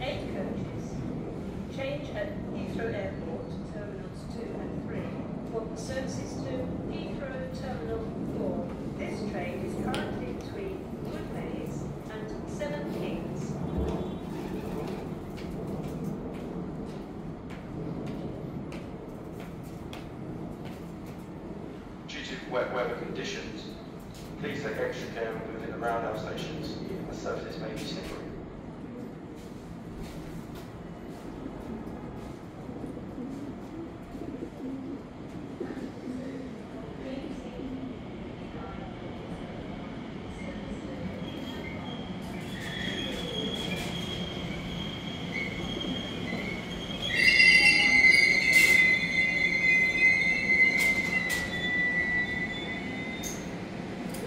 eight coaches. Change at Heathrow Airport, Terminals 2 and 3, for services to Heathrow Terminal 4. This train is currently between Goodmayes and Seven Kings. Due to wet weather conditions, please take extra care when moving around our stations as services may be.